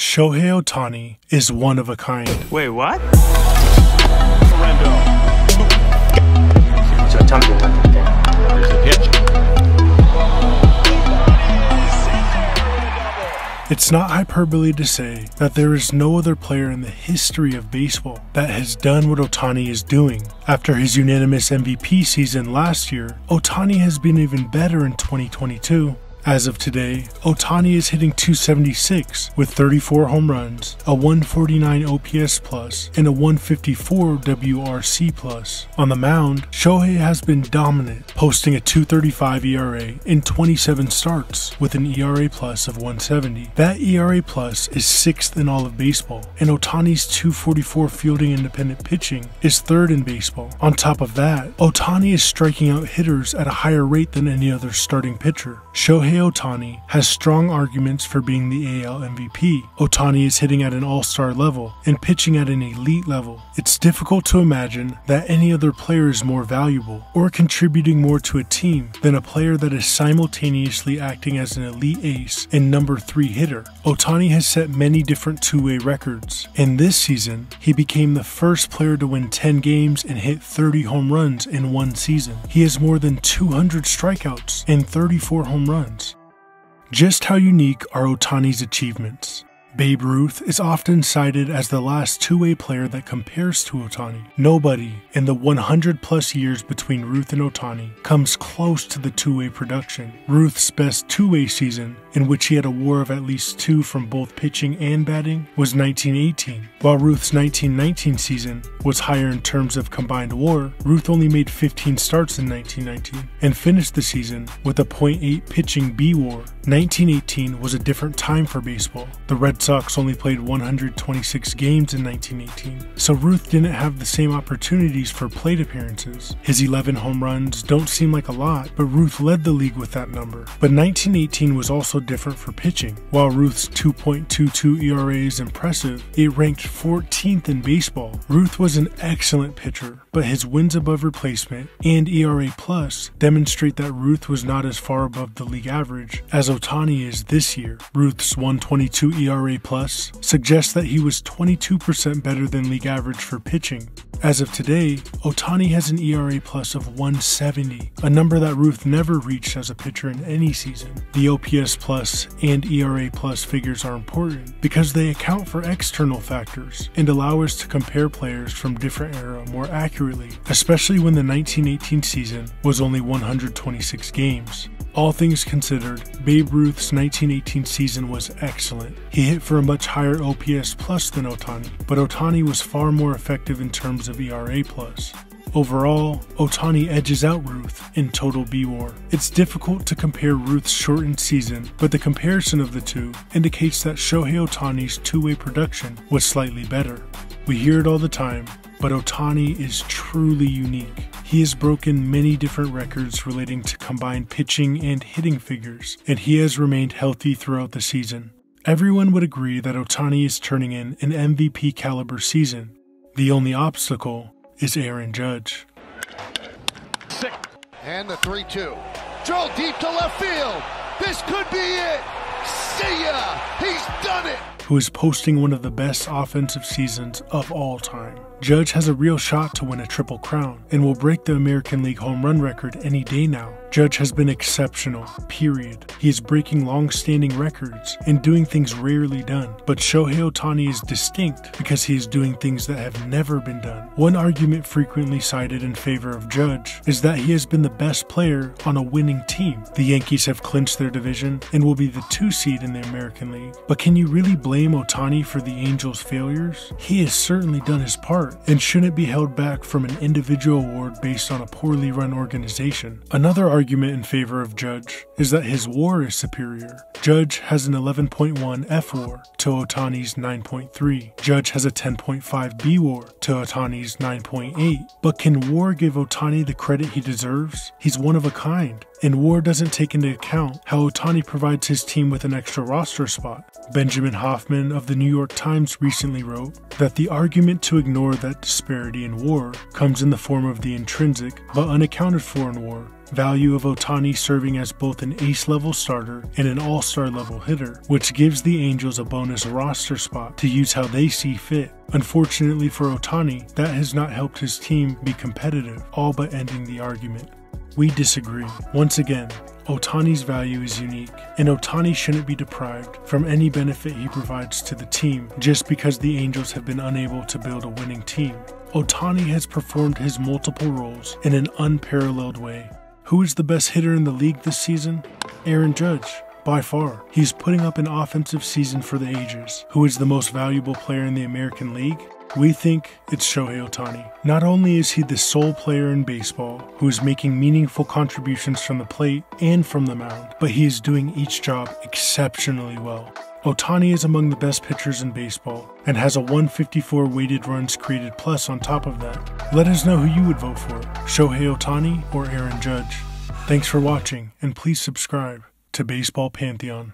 Shohei Ohtani is one of a kind. Wait, what? It's not hyperbole to say that there is no other player in the history of baseball that has done what Ohtani is doing. After his unanimous MVP season last year, Ohtani has been even better in 2022. As of today, Ohtani is hitting 276 with 34 home runs, a 149 OPS plus, and a 154 WRC plus. On the mound, Shohei has been dominant, posting a 235 ERA in 27 starts with an ERA plus of 170. That ERA plus is sixth in all of baseball, and Ohtani's 244 fielding independent pitching is third in baseball. On top of that, Ohtani is striking out hitters at a higher rate than any other starting pitcher. Shohei Shohei Ohtani has strong arguments for being the AL MVP. Ohtani is hitting at an all star level and pitching at an elite level. It's difficult to imagine that any other player is more valuable or contributing more to a team than a player that is simultaneously acting as an elite ace and number three hitter. Ohtani has set many different two way records, and this season, he became the first player to win 10 games and hit 30 home runs in one season. He has more than 200 strikeouts and 34 home runs. Just how unique are Ohtani's achievements? Babe Ruth is often cited as the last two way player that compares to Ohtani. Nobody in the 100 plus years between Ruth and Ohtani comes close to the two way production. Ruth's best two way season, in which he had a war of at least two from both pitching and batting, was 1918. While Ruth's 1919 season was higher in terms of combined war, Ruth only made 15 starts in 1919 and finished the season with a .8 pitching B war. 1918 was a different time for baseball. The Red Sox only played 126 games in 1918, so Ruth didn't have the same opportunities for plate appearances. His 11 home runs don't seem like a lot, but Ruth led the league with that number. But 1918 was also different for pitching. While Ruth's 2.22 ERA is impressive, it ranked 14th in baseball. Ruth was an excellent pitcher, but his wins above replacement and ERA plus demonstrate that Ruth was not as far above the league average as Ohtani is this year. Ruth's 122 ERA ERA plus suggests that he was 22% better than league average for pitching. As of today, Ohtani has an ERA plus of 170, a number that Ruth never reached as a pitcher in any season. The OPS plus and ERA plus figures are important because they account for external factors and allow us to compare players from different era more accurately, especially when the 1918 season was only 126 games. All things considered, Babe Ruth's 1918 season was excellent. He hit for a much higher OPS plus than Ohtani, but Ohtani was far more effective in terms of ERA plus. Overall, Ohtani edges out Ruth in total B war. It's difficult to compare Ruth's shortened season, but the comparison of the two indicates that Shohei Ohtani's two way production was slightly better. We hear it all the time, but Ohtani is truly unique. He has broken many different records relating to combined pitching and hitting figures, and he has remained healthy throughout the season. Everyone would agree that Ohtani is turning in an MVP caliber season. The only obstacle is Aaron Judge. Sick. And the 3 2. Drill deep to left field. This could be it. See ya. He's done it. Who is posting one of the best offensive seasons of all time. Judge has a real shot to win a Triple Crown and will break the American League home run record any day now. Judge has been exceptional, period. He is breaking long standing records and doing things rarely done. But Shohei Ohtani is distinct because he is doing things that have never been done. One argument frequently cited in favor of Judge is that he has been the best player on a winning team. The Yankees have clinched their division and will be the two seed in the American League. But can you really blame Ohtani for the Angels' failures? He has certainly done his part and shouldn't be held back from an individual award based on a poorly run organization. Another argument in favor of Judge is that his war is superior. Judge has an 11.1 F war to Ohtani's 9.3. Judge has a 10.5 B war to Ohtani's 9.8. But can war give Ohtani the credit he deserves? He's one of a kind And WAR doesn't take into account how Ohtani provides his team with an extra roster spot. Benjamin Hoffman of the New York Times recently wrote that the argument to ignore that disparity in WAR comes in the form of the intrinsic, but unaccounted for in WAR, value of Ohtani serving as both an ace level starter and an all star level hitter, which gives the Angels a bonus roster spot to use how they see fit. Unfortunately for Ohtani, that has not helped his team be competitive, all but ending the argument. We disagree. Once again, Ohtani's value is unique, and Ohtani shouldn't be deprived from any benefit he provides to the team just because the Angels have been unable to build a winning team. Ohtani has performed his multiple roles in an unparalleled way. Who is the best hitter in the league this season? Aaron Judge. By far, he's putting up an offensive season for the ages. Who is the most valuable player in the American League? We think it's Shohei Ohtani. Not only is he the sole player in baseball who is making meaningful contributions from the plate and from the mound, but he is doing each job exceptionally well. Ohtani is among the best pitchers in baseball and has a 154 weighted runs created plus on top of that. Let us know who you would vote for Shohei Ohtani or Aaron Judge. Thanks for watching and please subscribe to Baseball Pantheon.